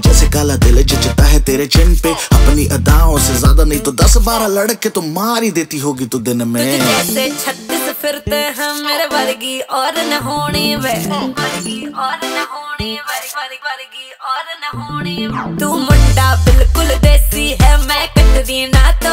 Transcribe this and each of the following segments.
जैसे काला दिल जचता है तेरे चिन पे अपनी अदाओं से ज़्यादा नहीं तो दस बारह लड़के तो मार ही देती होगी तू दिन में छत्तीस फिरते हैं मेरे वर्गी, और न होनी वे और न होनी वर्गी, और न होनी। तू मुंडा बिल्कुल देसी है, मैं कटरी ना तो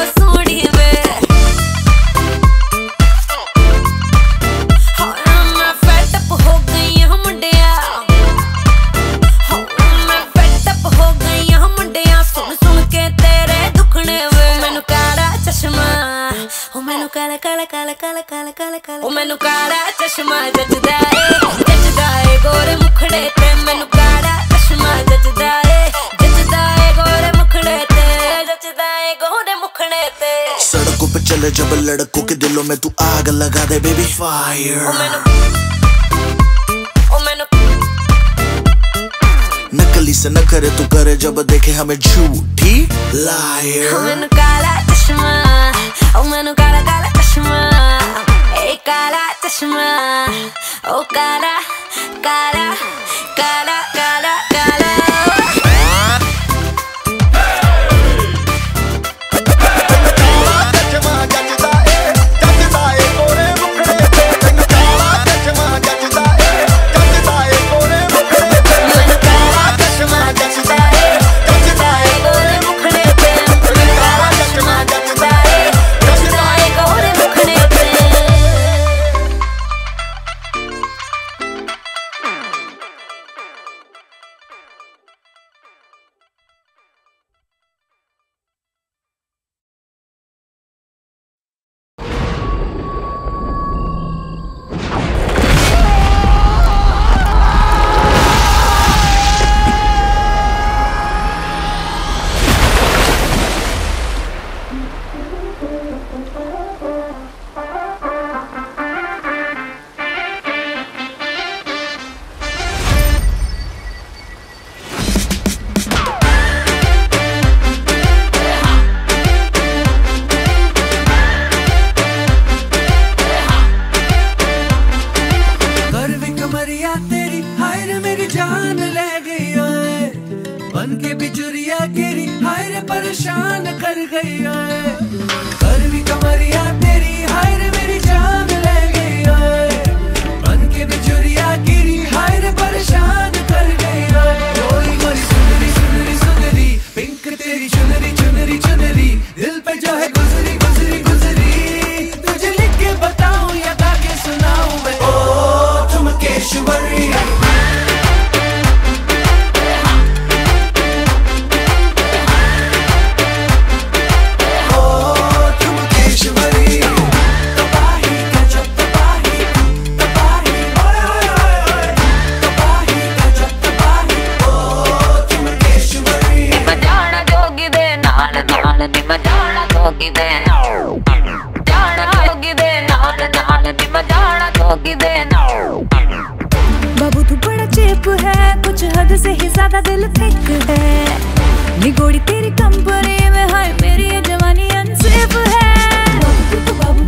fire. Oh, oh. Oh, नकली से न करे तू करे जब देखे हमें झूठी लायर मैनू काला चश्मा। ओ काला काला चश्मा। ए काला चश्मा। ओ काला काला काला ਜਾਣਾ ਜੋਗੀ ਦੇ ਜਾਣਾ ਜੋਗੀ ਦੇ ਨਾਲ ਨਾਲ ਨੀ ਮੈਂ ਜਾਣਾ ਜੋਗੀ ਦੇ बाबू तू बड़ा चेप है कुछ हद से ही ज्यादा दिल थिक है निगोड़ी तेरी कंपनी में हाय मेरी ये जवानी अनसेफ है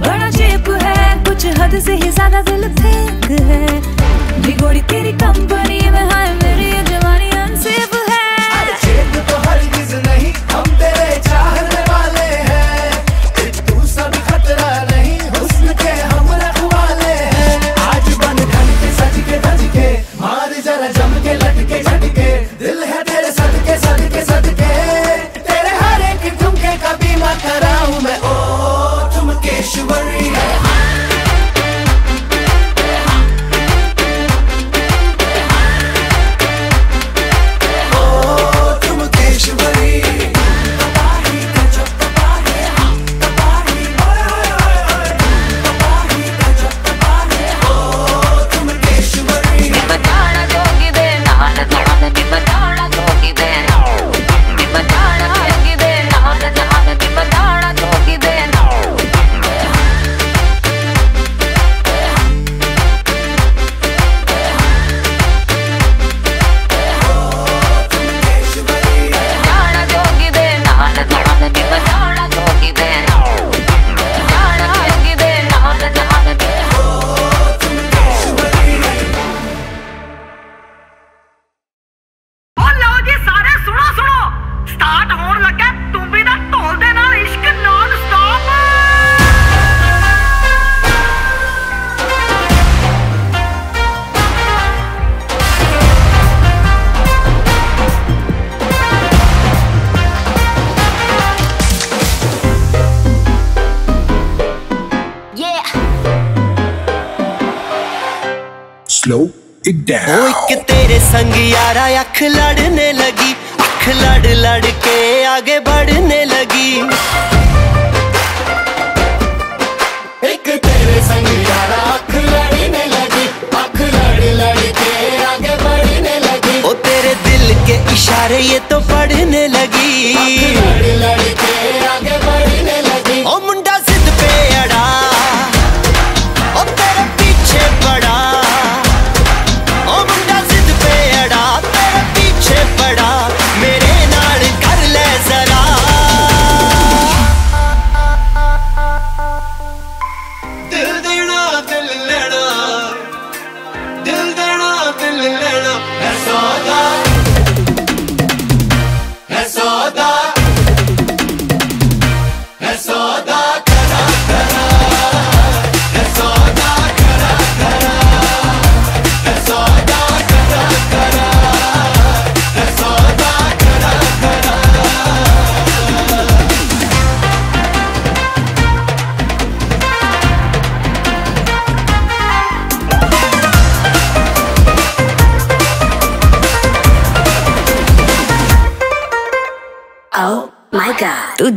बड़ा चेप है कुछ हद से ही ज्यादा दिल थिक है निगोड़ी तेरी कंपनी में हाय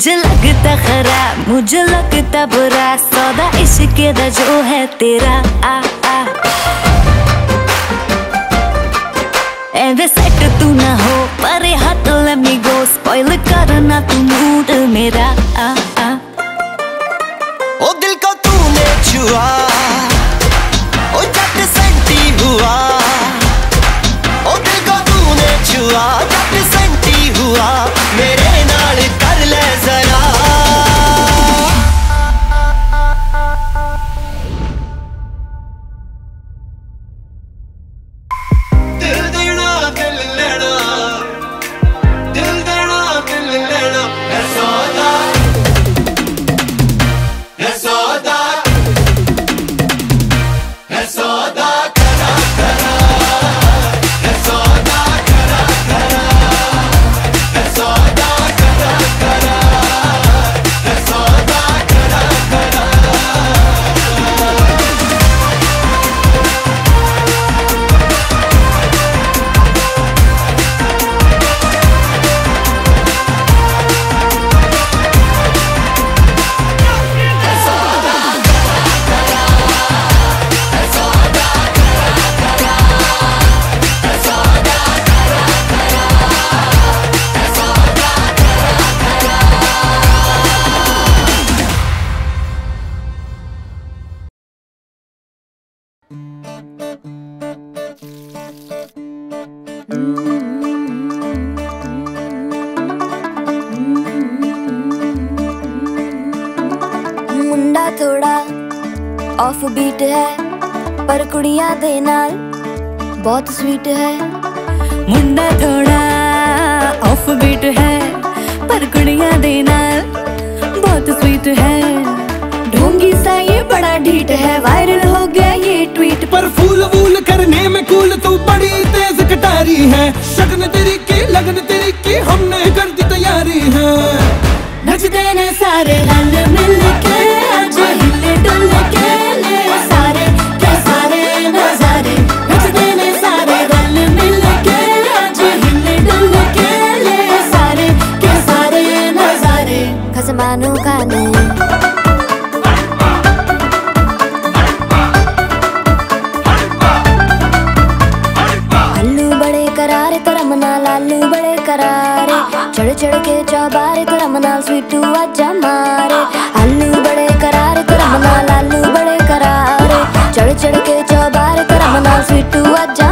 मुझे लगता खरा मुझे लगता बुरा सौदा इश्क का जो है तेरा। आ स्वीट है पर कुड़िया दे नाल बहुत स्वीट है। मुंडा थोड़ा ऑफ़ बीट है पर कुड़िया दे नाल बहुत स्वीट है। ढोंगी सा ये बड़ा ढीट है वायरल हो गया ये ट्वीट पर फूल वूल करने में कूल तू बड़ी तेज कटारी है। शगन तेरी के लगन तेरी के हमने कर दी तैयारी है। नचते ने सारे लाल में। लालू बड़े करारे हाँ, हाँ। चढ़ चढ़ के चौबारे तरम नाल स्वीटू आजा मारे। हाँ, आलू बड़े करारे तरम नाल आलू बड़े करारे चढ़ चढ़ के चौबारे तरम नाल स्वीटू आजा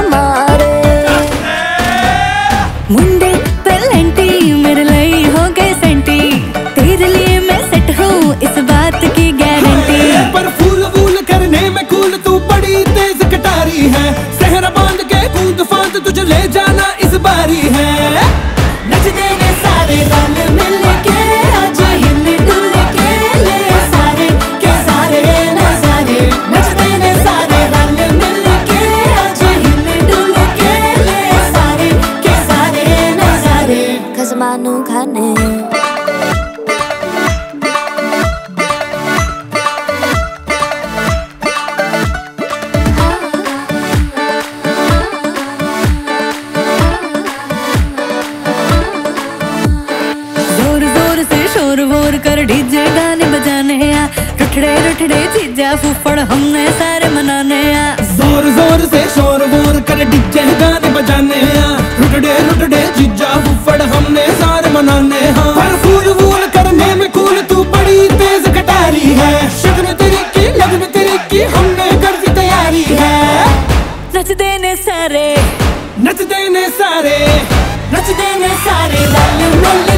नचदे ने सारे रल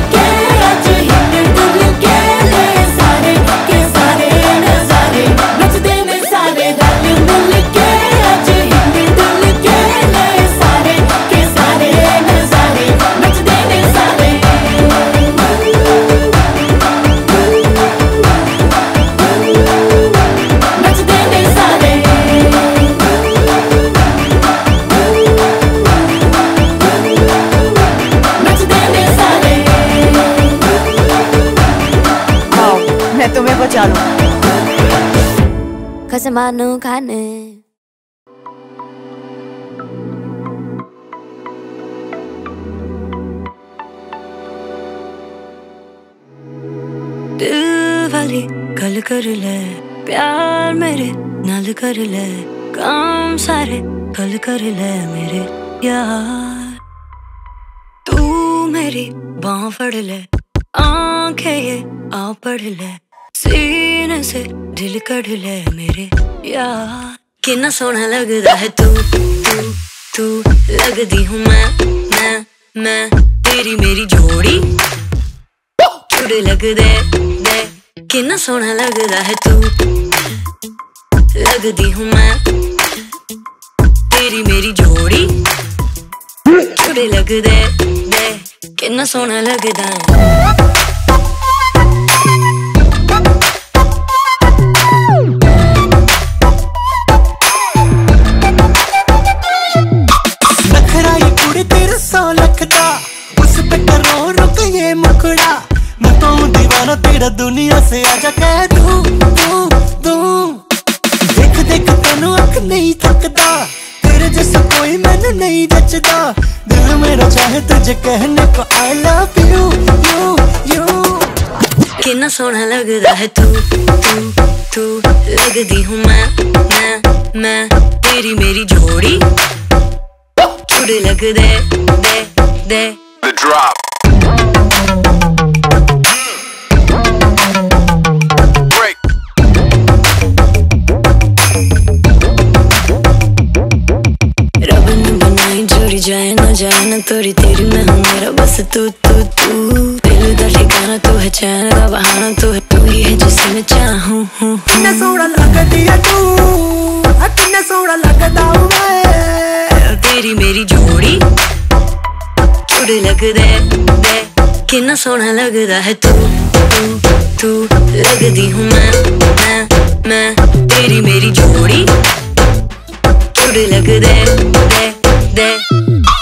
कर ले, काम सारे गल कर ले मेरे यार तू मेरी बाह फड़ ले, आँखें ये आ पढ़ ले, सीने से दिल कढ़ ले मेरे यार कितना सोना लगदा है तू तू तू लगदी हूँ मैं मैं मैं, तेरी मेरी जोड़ी। जुड़े लग दे दे कितना सोना लगदा है तू लगदी हूँ मैं तेरी मेरी जोड़ी जुड़े लग दे दे कितना सोना चाहे तुझे कहने को I love you you you कितना सोना लगदा है तू तू तू। लगदी हूँ मैं मैं मैं तेरी मेरी जोड़ी। चुड़े लग दे दे दे। The drop. तोरी तेरी मैं हूँ मेरा बस तू तू तू। दिल का ठिकाना तू है चैन का बहाना तू है तू ही है जिसे मैं चाहूँ किन्ना सोहना लगदी है तू? किन्ना सोहना लगदा हूँ मैं? तेरी मेरी जोड़ी जुड़े लग दे दे। कितना सोना लगदा है तू तू तू लगदी हूँ मैं मैं मैं। तेरी मेरी जोड़ी जुड़े लग दे दे दे दो।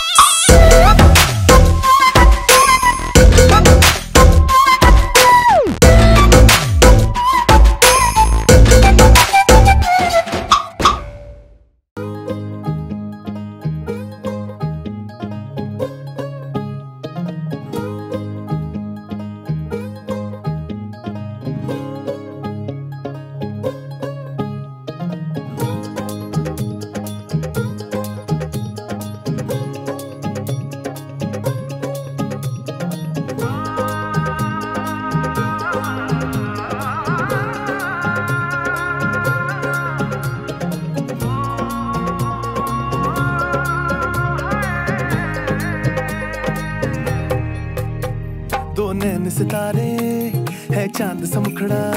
है चाँद सा मुखड़ा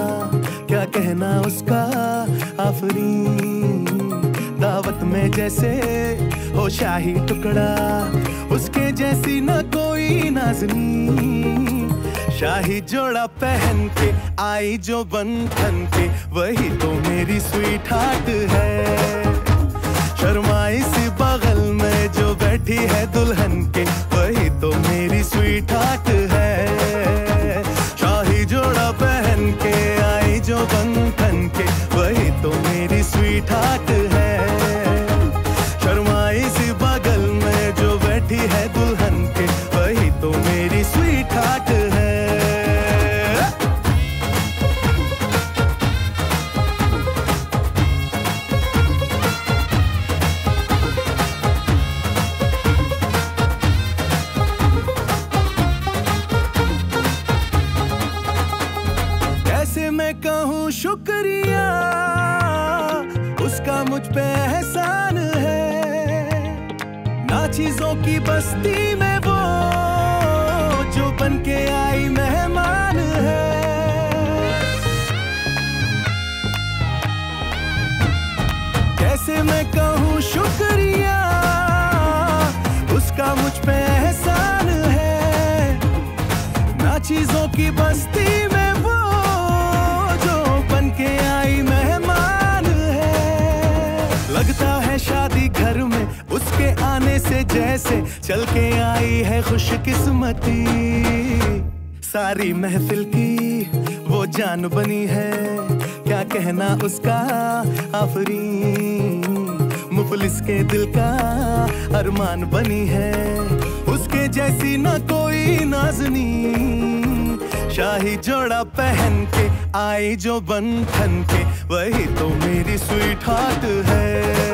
क्या कहना उसका? आफरी दावत में जैसे हो शाही टुकड़ा, उसके जैसी न कोई नाजनी। शाही जोड़ा पहन के आई जो बंधन के, वही तो मेरी स्वीट हार्ट है। शर्माई सी बगल में जो बैठी है दुल्हन के मुफलिस के दिल का अरमान बनी है। उसके जैसी ना कोई नाजनी। शाही जोड़ा पहन के आई जो बंधन के। वही तो मेरी स्वीट हार्ट है।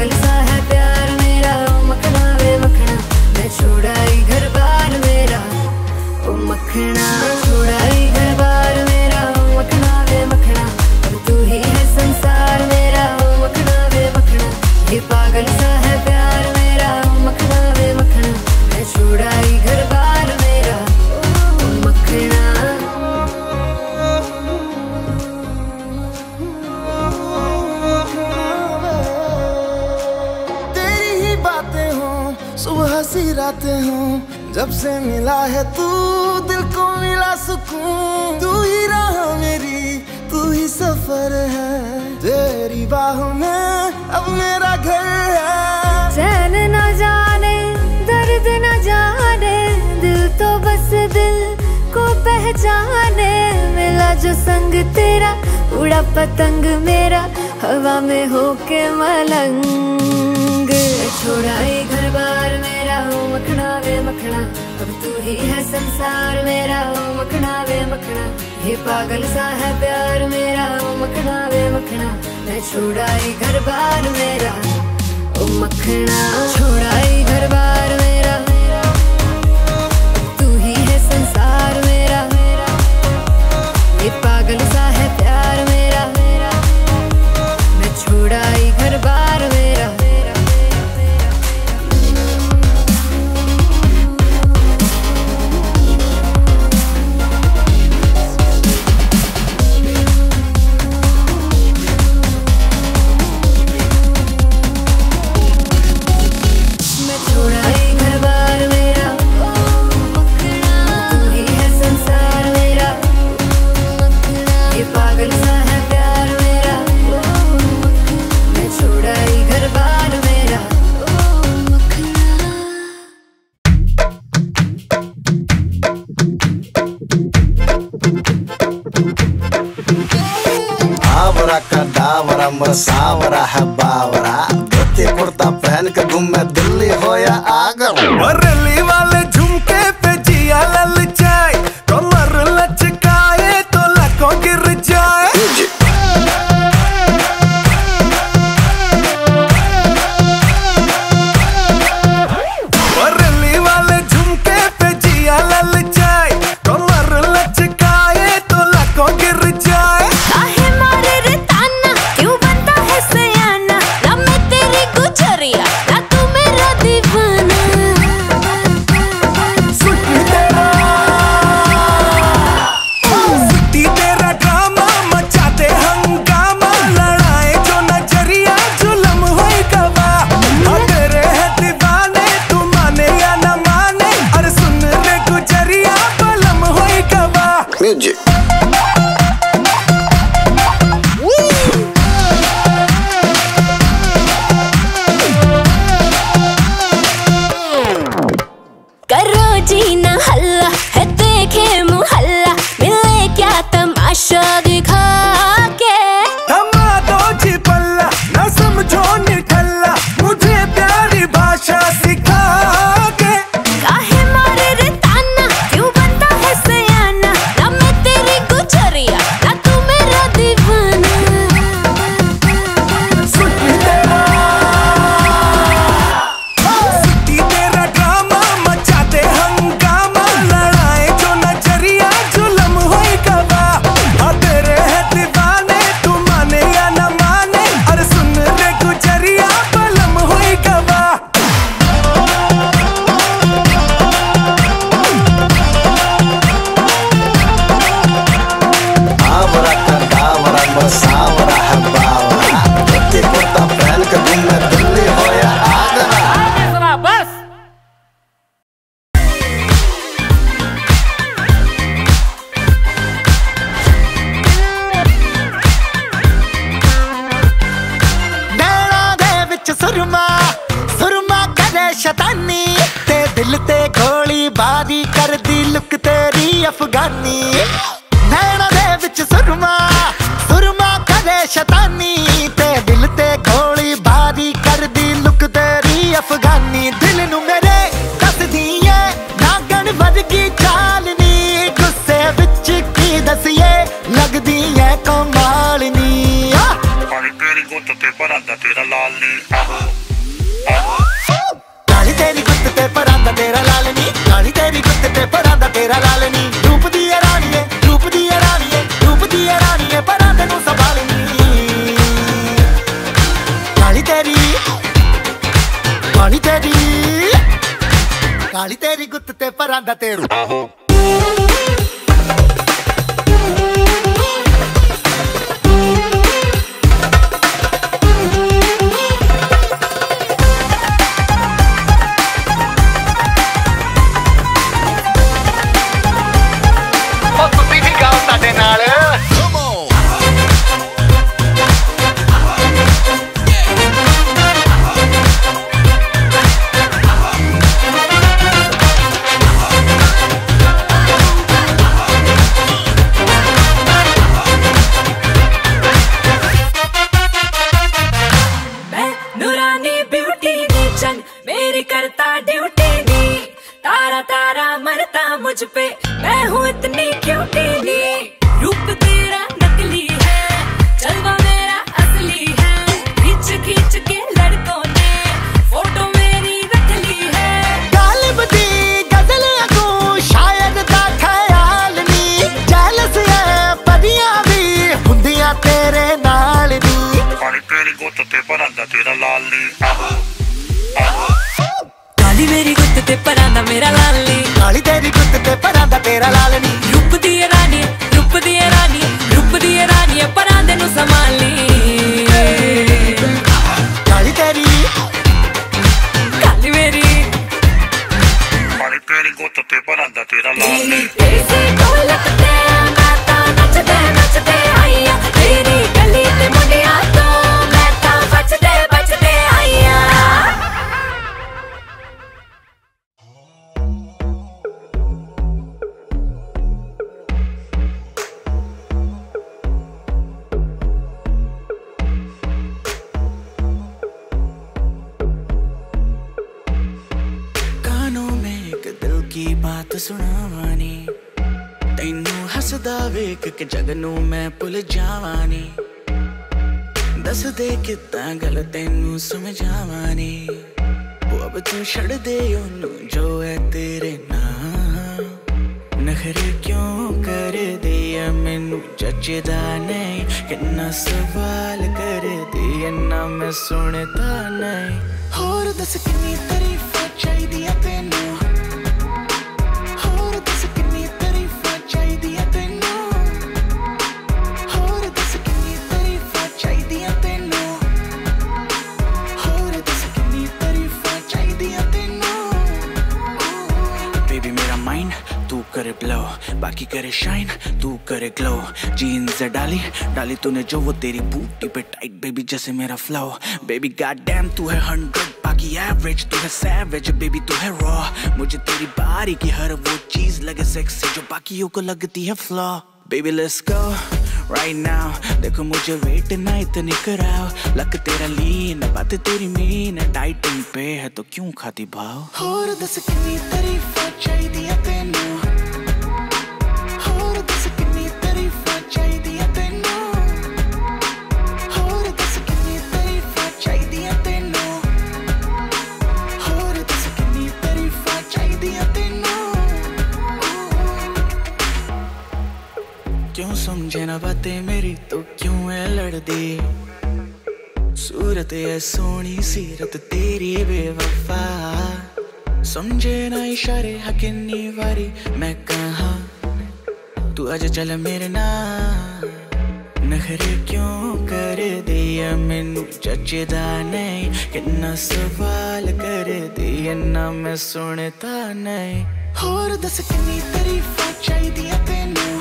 ये पागल जब से मिला है, तू दिल को मिला सुकून। तू ही राह मेरी, तू ही सफ़र है। तेरी बाहों में अब मेरा घर है। चैन न जाने, दर्द न जाने, दिल तो बस दिल को पहचाने। मिला जो संग तेरा, उड़ा पतंग मेरा, हवा में होके मलंग। छोड़ाई घर बार मेरा हो मखना वे मखना। अब तू ही है संसार मेरा हो मखना वे मखना। ये पागल सा है प्यार मेरा हो मखना वे मखना। मैं छोड़ाई घर बार मेरा, ओ मखना। छोड़ाई घर बार मेरा। तू ही है संसार मेरा। ये पागल सा है प्यार मेरा। ਦੀ ਲੁੱਕ ਤੇਰੀ ਅਫਗਾਨੀ ਨੈਣਾ ਦੇ ਵਿੱਚ ਸੁਰਮਾ ਸੁਰਮਾ ਕਦੇ ਸ਼ੈਤਾਨੀ। ਤੇਰੀ ਗੁੱਤ ਤੇ ਪਰਾਂ ਦਾ ਤੇਰੂ। ਮੈਨੂੰ ਨਹੀਂ, ਕਿੰਨਾ ਸਵਾਲ ਕਰਦੀ ਇੰਨਾ ਮੈਂ ਸੁਣਦਾ ਨਹੀਂ। ਹੋਰ ਦੱਸ ਕਿੰਨੀ ਤਾਰੀਫਾਂ ਚਾਹੀਦੀਆਂ ਤੈਨੂੰ? बाकी करे शाइन तू करे ग्लो जीन्स डाली डाली तूने जो, वो तेरी बूटी पे टाइट बेबी जैसे मेरा फ्लो बेबी गॉड डैम तू है हंड्रेड बाकी एवरेज तू है सैवेज बेबी तू है रॉ मुझे तेरी बारी की हर वो चीज़ लगे सेक्स जो बाकियों को लगती है flaw baby let's go right now देखो, मुझे वेट ना इतनी कराओ. लक तेरा लीन बात तेरी मीन डाइटिंग पे है तो क्यों खाती भाव? और दस कितनी तारीफ़ चाहिए दिया ना बातें मेरी तो क्यों है लड़ दे सूरत है सोनी सीरत तेरी बेवफा। समझे ना इशारे हाँ हकीनी वारी मैं कहा? तू आज चल मेरे ना नखरे क्यों कर दिया मैनू? जचदा नहीं कितना सवाल कर दिया ना मैं सुनता नहीं। होर दस किन्नी तारीफा चाहिए तेनू।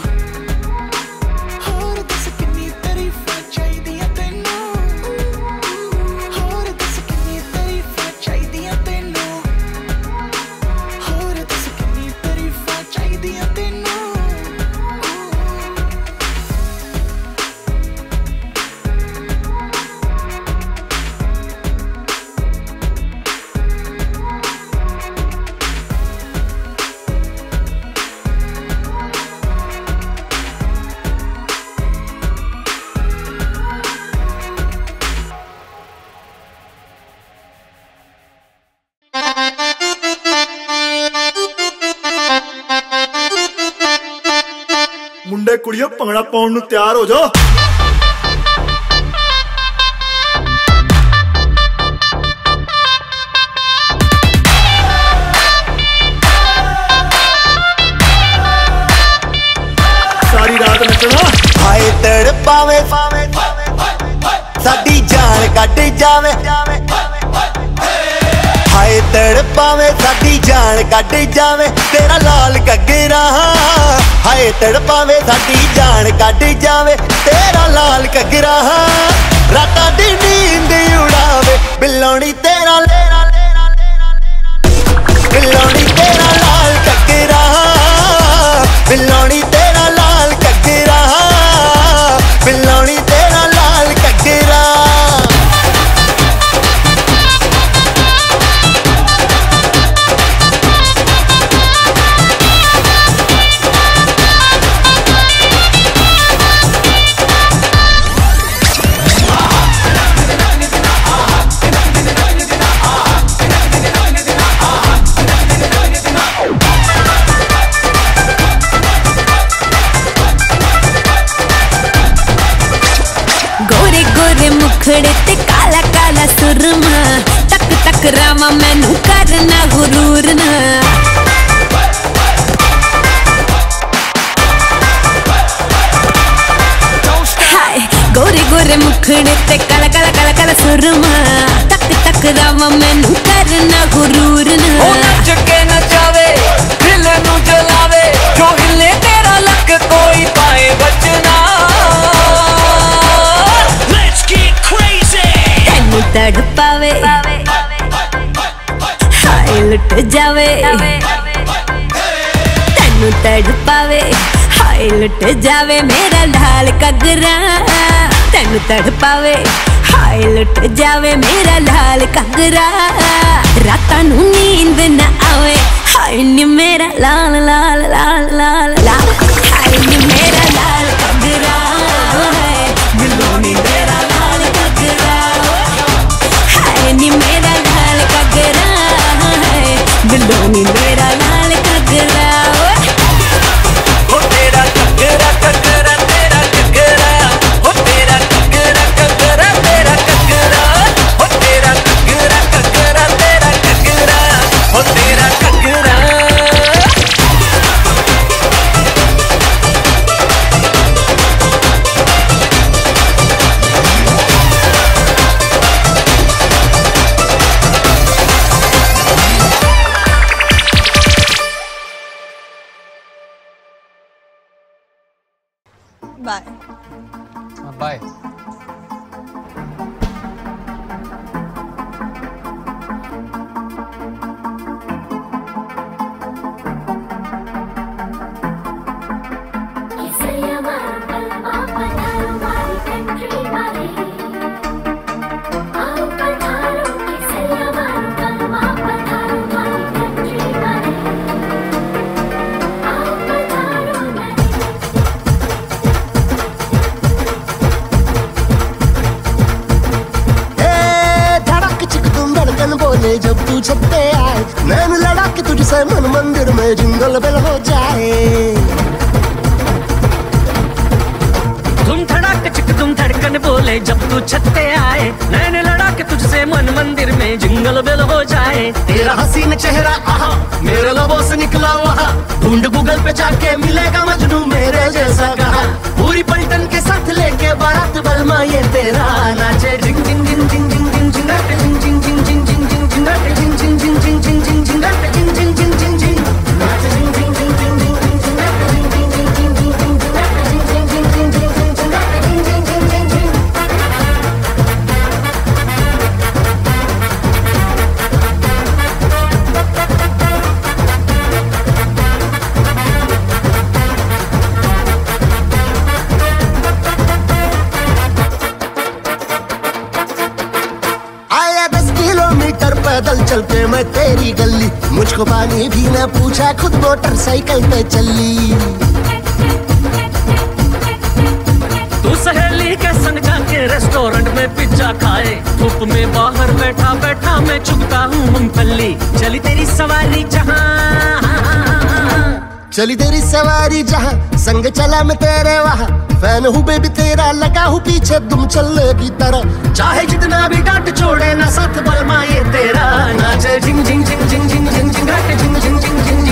ਭੰਗੜਾ ਪਾਉਣ ਨੂੰ ਤਿਆਰ ਹੋ ਜਾਓ। ਸਾਰੀ ਰਾਤ ਨੱਚਣਾ। ਹਾਏ ਤੜਪਾਵੇ, ਸਾਡੀ ਜਾਨ ਕੱਢ ਜਾਵੇ। ਹਾਏ ਤੜ ਤੜਪਾਵੇ, ਸਾਡੀ ਜਾਨ ਕੱਢ ਜਾਵੇ। ਹਾਏ ਤੜਪਾਵੇ ਸਾਡੀ ਜਾਨ ਕੱਢ ਜਾਵੇ ਤੇਰਾ ਲਾਲ ਕੱਗਰਾ ਰਾਤਾਂ ਦੀ ਨੀਂਦ ਉਡਾਵੇ ਬਿੱਲੋਣੀ उलट जावे मेरा लाल कगरा। तेन तड़ पावे हाय लुट जावे मेरा लाल कगरा। रात नींद न आवे, हाय नी मेरा लाल लाल लाल लाल लाल। हाय नी मेरा लाल कगरा, हाय दिलों मेरा लाल कगरा। हाय नी मेरा लाल कगरा, हाय। दिलों मेरा नैन लड़ा के तुझसे मन मंदिर में जिंगल बेल हो जाए। तुम धड़क, चिक, तुम धड़कन बोले जब तू छत पे आए। नैन लड़ा के तुझसे मन मंदिर में जिंगल बेल हो जाए। तेरा हसीन चेहरा, आहा, मेरे लबों से निकला वहा। ढूंढ गूगल पे जाके मिलेगा मजनू मेरे जैसा कहा। पूरी पलटन के साथ लेके बारात बलमा ये तेरा नाचे। जिंग जिंग जिंग जिंग जिंग। जिंग जिंग जिंग जिंग जिंग जिंग रट जिंग चल मैं तेरी गली। मुझको पानी भी न पूछा, खुद मोटरसाइकिल पे चली। तू सहेली के संग जाके रेस्टोरेंट में पिज्जा खाए। धूप में बाहर बैठा बैठा मैं चुपता हूँ मूंगफली। चली तेरी सवारी जहाँ। चली तेरी सवारी जहाँ संग चला मैं तेरे वहाँ फ़ैन हूँ बेबी तेरा लगा हूँ पीछे तुम चलने की तरह चाहे जितना भी डांट छोड़े ना साथ बलमा ये तेरा नाचे झिंग झिंग झिंग झिंग झिंग झिंग झिंग झिंग झिंग झिंग झिंग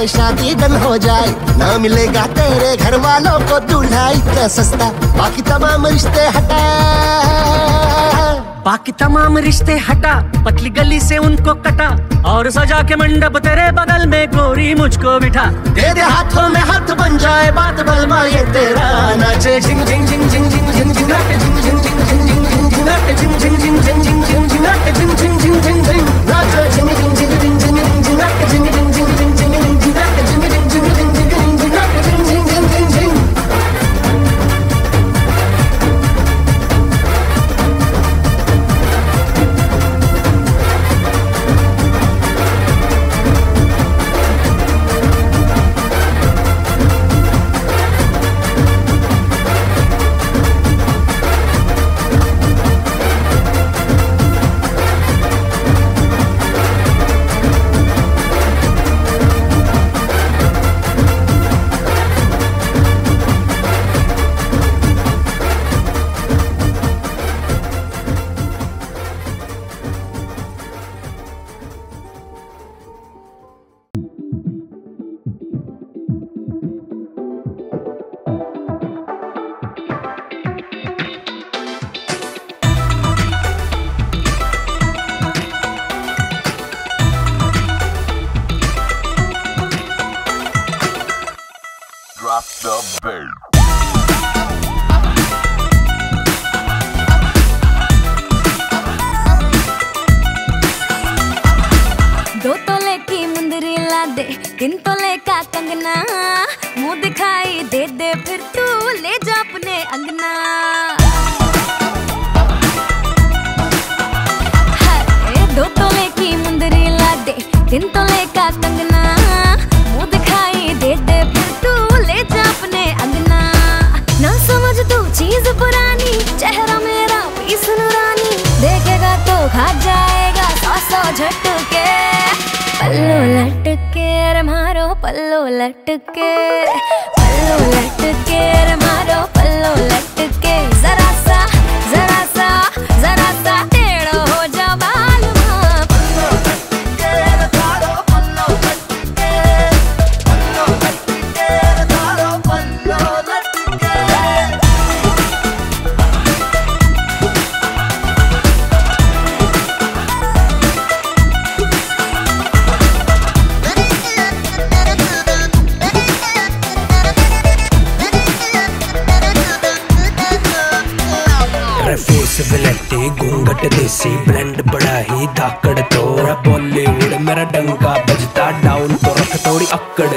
करके शादी डन हो जाए ना मिलेगा तेरे घर वालों को दूल्हा इतना सस्ता बाकी तमाम रिश्ते हटा बाकी तमाम रिश्ते हटा पतली गली से उनको कटा और सजा के मंडप तेरे बगल में गोरी मुझको बिठा दे दे हाथों में हाथ बन जाए बात बलमा ये तेरा नाचे झिंग झिंग झिंग झिंग झिंग झिंग झिंग झिंग झिंग झिंग झिंग झिंग झिंग झिंग रट झिंग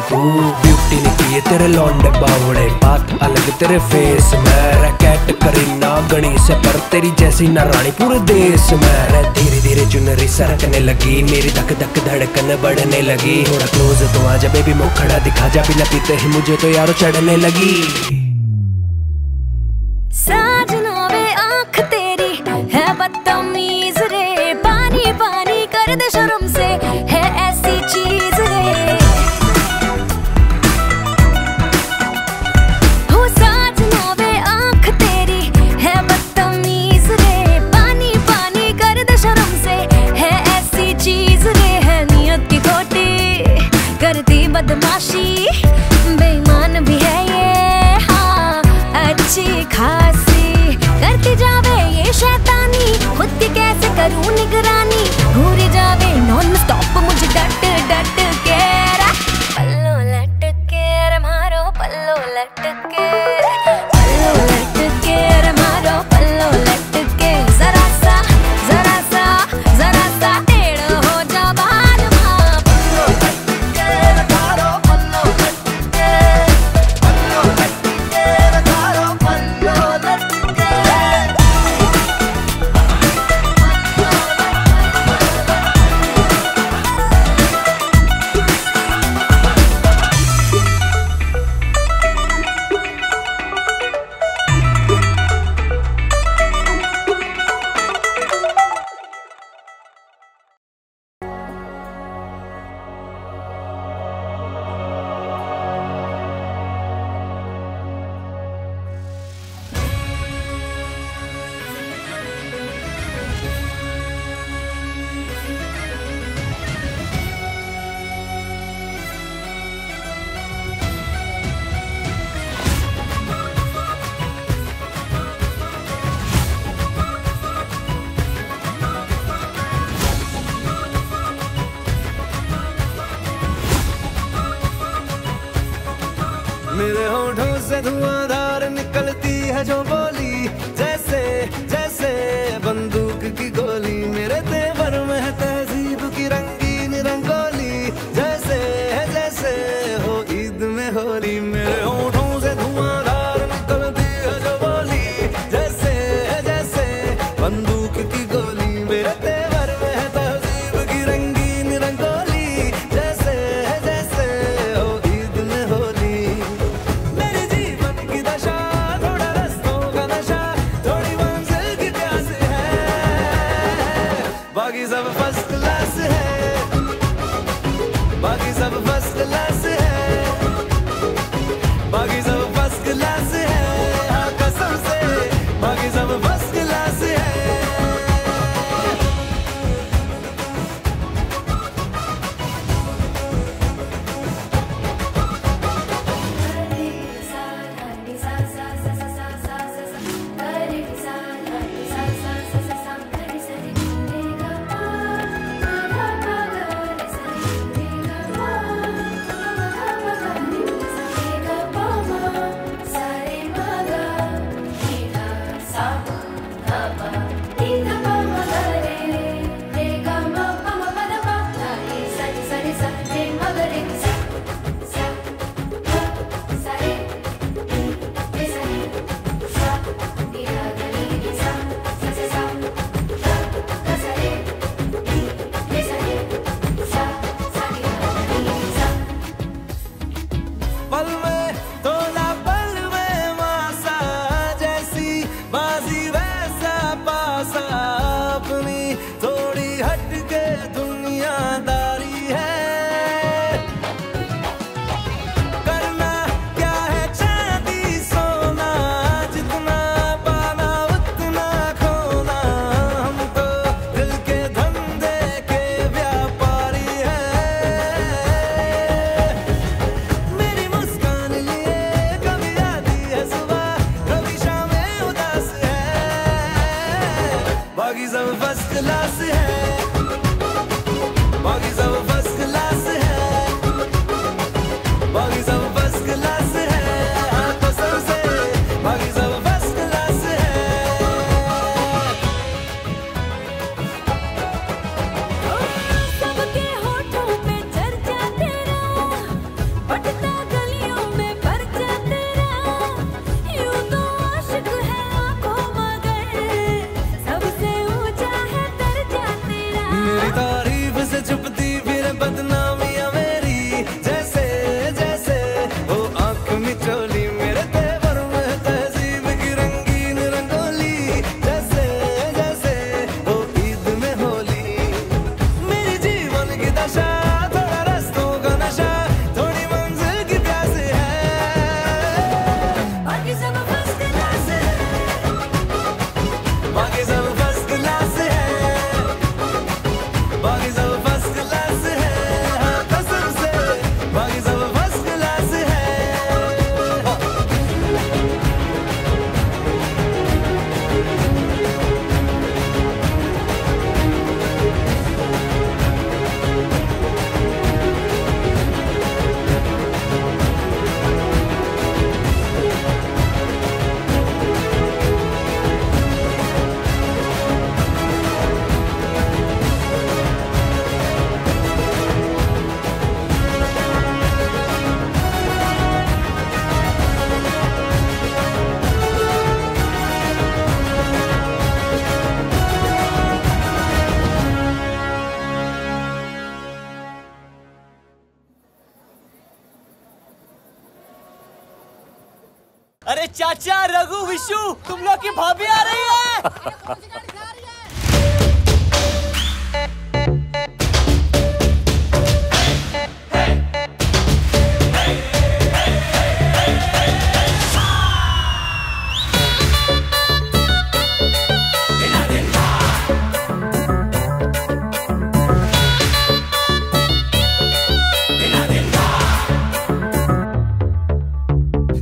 तू ब्यूटी ने किए तेरे लौंडे बावड़े। बात अलग तेरे फेस में रैकेट करी ना गणी से पर तेरी जैसी ना रानी पूरे देश में। धीरे धीरे चुनरी सरकने लगी, मेरी धक धक धड़कन बढ़ने लगी। थोड़ा क्लोज तो आजा बेबी मुखड़ा दिखा जा पिला पीते ही मुझे तो यारो चढ़ने लगी। निगरानी। घूरी जावे नॉन स्टॉप मुझे डट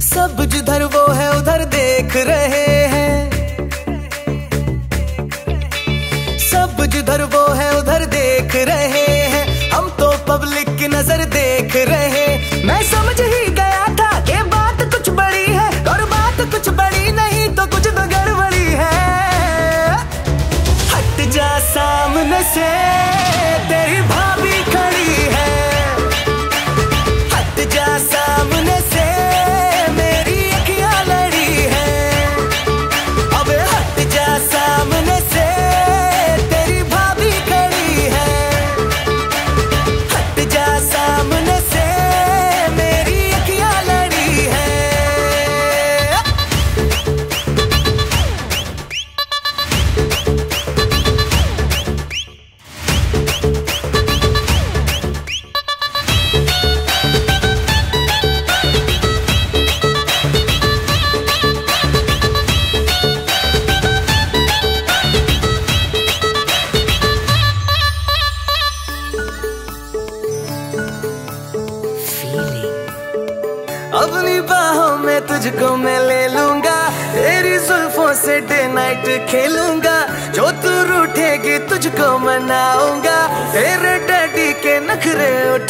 सब जिधर वो है, उधर देख रहे हैं। सब जिधर वो है, उधर देख रहे हैं। हम तो पब्लिक की नज़र देख रहे मैं समझ ही गया था, ये बात कुछ बड़ी है। और बात कुछ बड़ी नहीं तो कुछ तो गड़बड़ी है। हट जा सामने से, तेरी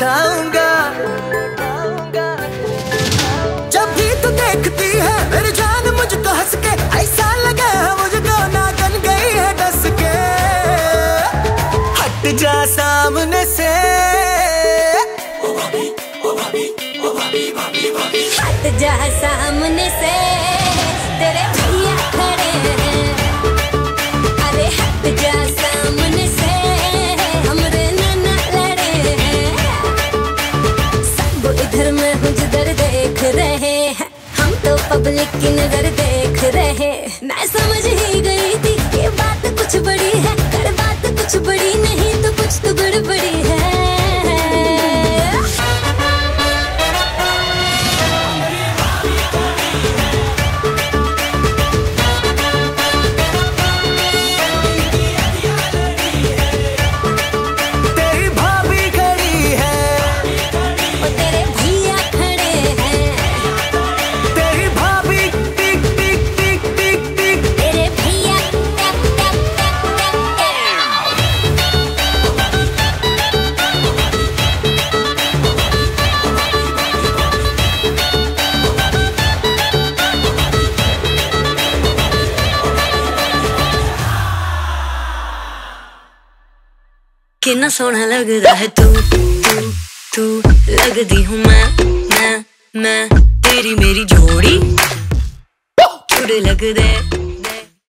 उठाऊँगा जब भी तू देखती है, मेरी जान मुझको हंस के ऐसा लगा है मुझको नागन गई है डस के हट जा सामने से। हट जा सामने से। पब्लिक की नज़र देख रहे। मैं समझ ही गई थी ये बात कुछ बड़ी है कर बात कुछ बड़ी नहीं तो कुछ तो गड़बड़ी है। कितना सोना लगदा है तू तू तू। लगदी हूँ मैं मैं मैं। तेरी मेरी जोड़ी। जुड़े लगदे